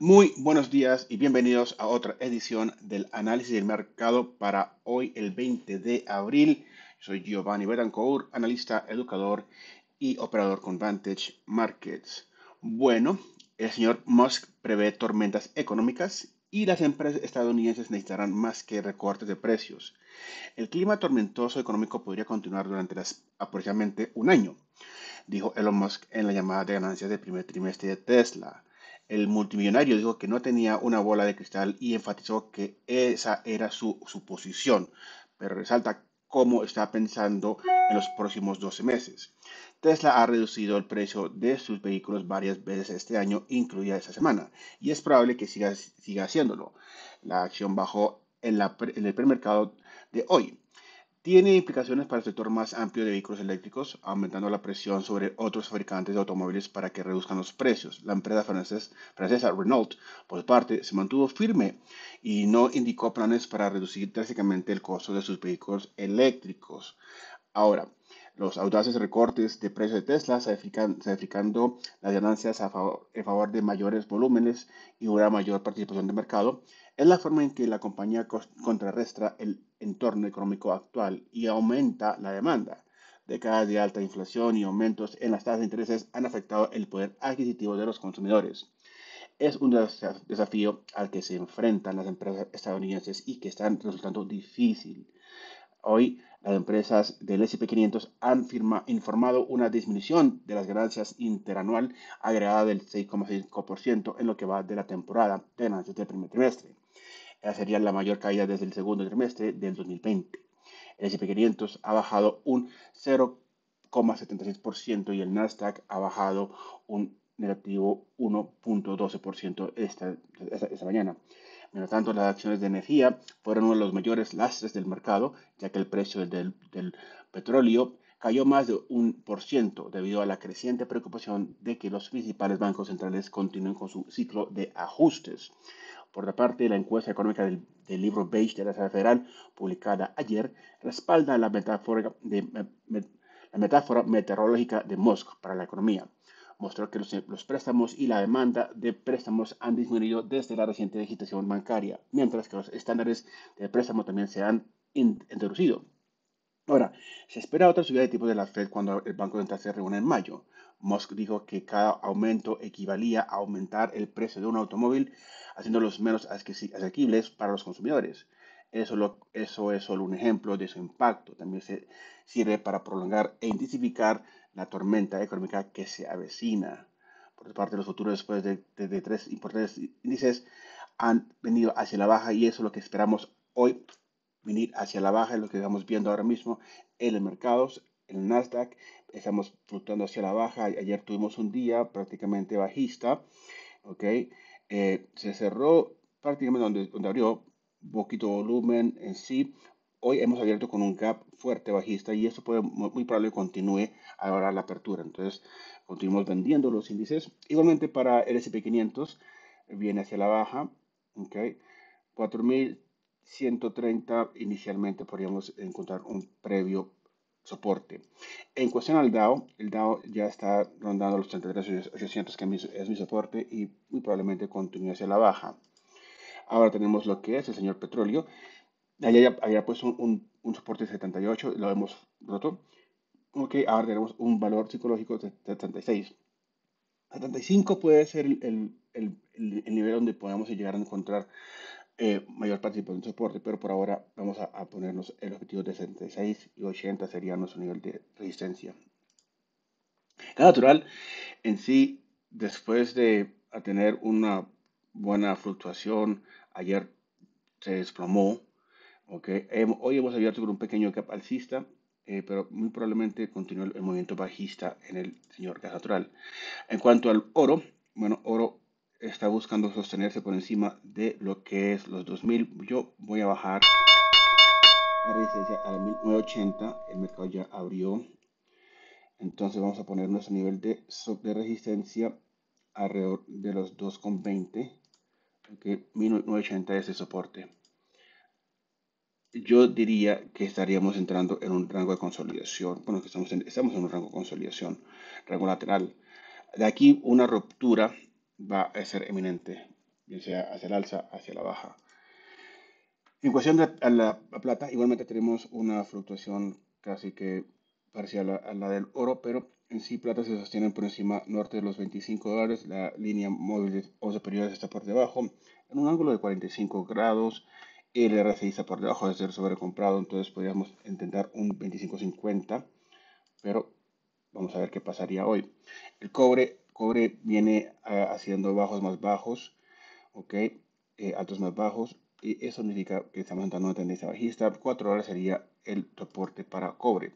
Muy buenos días y bienvenidos a otra edición del análisis del mercado para hoy, el 20 de abril. Soy Giovanni Betancourt, analista, educador y operador con Vantage Markets. Bueno, el señor Musk prevé tormentas económicas y las empresas estadounidenses necesitarán más que recortes de precios. El clima tormentoso económico podría continuar durante las, aproximadamente un año, dijo Elon Musk en la llamada de ganancias del primer trimestre de Tesla. El multimillonario dijo que no tenía una bola de cristal y enfatizó que esa era su, suposición, pero resalta cómo está pensando en los próximos 12 meses. Tesla ha reducido el precio de sus vehículos varias veces este año, incluida esta semana, y es probable que siga, siga haciéndolo. La acción bajó en, en el premercado de hoy. Tiene implicaciones para el sector más amplio de vehículos eléctricos, aumentando la presión sobre otros fabricantes de automóviles para que reduzcan los precios. La empresa francesa Renault, por su parte, se mantuvo firme y no indicó planes para reducir drásticamente el costo de sus vehículos eléctricos. Ahora, los audaces recortes de precios de Tesla, sacrificando las ganancias a favor, en favor de mayores volúmenes y una mayor participación de mercado, es la forma en que la compañía contrarresta el entorno económico actual y aumenta la demanda. Décadas de alta inflación y aumentos en las tasas de intereses han afectado el poder adquisitivo de los consumidores. Es un desafío al que se enfrentan las empresas estadounidenses y que están resultando difícil. Hoy, las empresas del SP500 han informado una disminución de las ganancias interanual agregada del 6,5% en lo que va de la temporada de ganancias del primer trimestre. Esa sería la mayor caída desde el segundo trimestre del 2020. El SP500 ha bajado un 0,76% y el Nasdaq ha bajado un negativo 1.12% esta, esta mañana. Mientras tanto, las acciones de energía fueron uno de los mayores lastres del mercado, ya que el precio del, petróleo cayó más de un por ciento debido a la creciente preocupación de que los principales bancos centrales continúen con su ciclo de ajustes. Por otra parte, la encuesta económica del, libro Beige de la Reserva Federal, publicada ayer, respalda la metáfora, de, la metáfora meteorológica de Musk para la economía mostró que los, préstamos y la demanda de préstamos han disminuido desde la reciente digitación bancaria, mientras que los estándares de préstamo también se han introducido. Ahora, se espera otra subida de tipos de la Fed cuando el Banco Central se reúne en mayo. Musk dijo que cada aumento equivalía a aumentar el precio de un automóvil, haciéndolos menos asequibles para los consumidores. Eso, es solo un ejemplo de su impacto. También sirve para prolongar e intensificar la tormenta económica que se avecina. Por otra parte, los futuros después de, tres importantes índices han venido hacia la baja y eso es lo que esperamos hoy, venir hacia la baja, es lo que estamos viendo ahora mismo en los mercados, el Nasdaq, estamos fluctuando hacia la baja, ayer tuvimos un día prácticamente bajista, ¿ok? Eh, se cerró prácticamente donde, donde abrió, poquito volumen en sí, Hoy hemos abierto con un gap fuerte bajista y esto puede muy probable continúe ahora la apertura. Entonces, continuamos vendiendo los índices. Igualmente para el SP500 viene hacia la baja. ¿ok? 4130 inicialmente podríamos encontrar un previo soporte. En cuestión al DAO, el DAO ya está rondando los 33.800 que es mi soporte y muy probablemente continúe hacia la baja. Ahora tenemos lo que es el señor petróleo Allá había puesto un, un, soporte de 78, lo hemos roto. Ok, ahora tenemos un valor psicológico de 76. 75 puede ser el, el, el, nivel donde podamos llegar a encontrar eh, mayor participación de soporte, pero por ahora vamos a, a, ponernos el objetivo de 76 y 80 sería nuestro nivel de resistencia. Cada natural en sí, después de tener una buena fluctuación, ayer se desplomó, Okay. Hoy hemos abierto con un pequeño gap alcista, eh, pero muy probablemente continúe el, movimiento bajista en el señor gas natural. En cuanto al oro, bueno, oro está buscando sostenerse por encima de lo que es los 2000. Yo voy a bajar la resistencia a la 1980. El mercado ya abrió. Entonces vamos a poner nuestro nivel de, de resistencia alrededor de los 2,20. Okay. 1980 es el soporte yo diría que estaríamos entrando en un rango de consolidación. Bueno, que estamos en, estamos en un rango de consolidación, rango lateral. De aquí una ruptura va a ser eminente. bien sea hacia el alza, hacia la baja. En cuestión de la, plata, igualmente tenemos una fluctuación casi que parecida a la, del oro, pero en sí plata se sostiene por encima norte de los 25 dólares, la línea móvil de 11 periodos está por debajo, en un ángulo de 45 grados, el RSI está por debajo de ser sobrecomprado, entonces podríamos intentar un 25.50, pero vamos a ver qué pasaría hoy. El cobre, cobre viene eh, haciendo bajos más bajos, ok, eh, altos más bajos, y eso significa que estamos entrando en una tendencia bajista. 4 horas sería el soporte para cobre.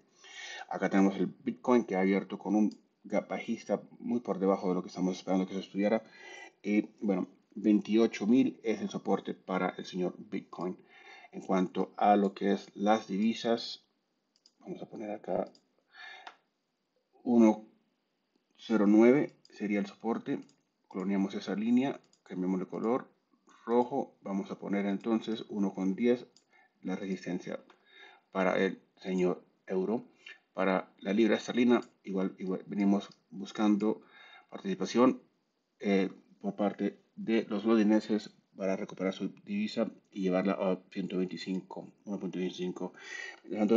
Acá tenemos el Bitcoin que ha abierto con un gap bajista muy por debajo de lo que estamos esperando que se estudiara. Y bueno, 28.000 es el soporte para el señor Bitcoin. En cuanto a lo que es las divisas, vamos a poner acá 109 sería el soporte. Cloneamos esa línea, cambiamos de color, rojo. Vamos a poner entonces 1,10 la resistencia para el señor euro. Para la libra esterlina, igual, venimos buscando participación eh, por parte de los londinenses para recuperar su divisa y llevarla a 125, 1.25.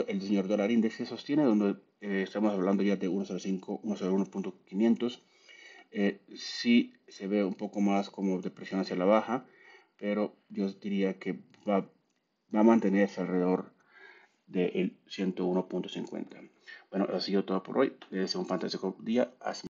El señor dólar index se sostiene, donde eh, estamos hablando ya de 1.05, 1.01.500. Eh, sí se ve un poco más como depresión hacia la baja, pero yo diría que va, va a mantenerse alrededor del 101.50. Bueno, eso ha sido todo por hoy. Les deseo un fantástico día. Hasta